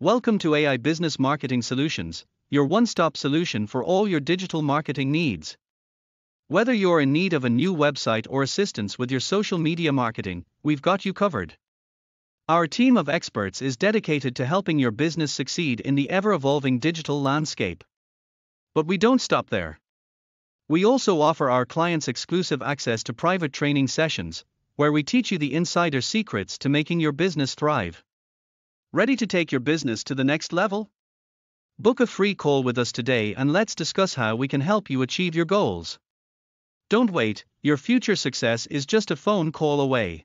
Welcome to AI Business Marketing Solutions, your one stop solution for all your digital marketing needs. Whether you're in need of a new website or assistance with your social media marketing, we've got you covered. Our team of experts is dedicated to helping your business succeed in the ever evolving digital landscape. But we don't stop there. We also offer our clients exclusive access to private training sessions, where we teach you the insider secrets to making your business thrive. Ready to take your business to the next level? Book a free call with us today and let's discuss how we can help you achieve your goals. Don't wait, your future success is just a phone call away.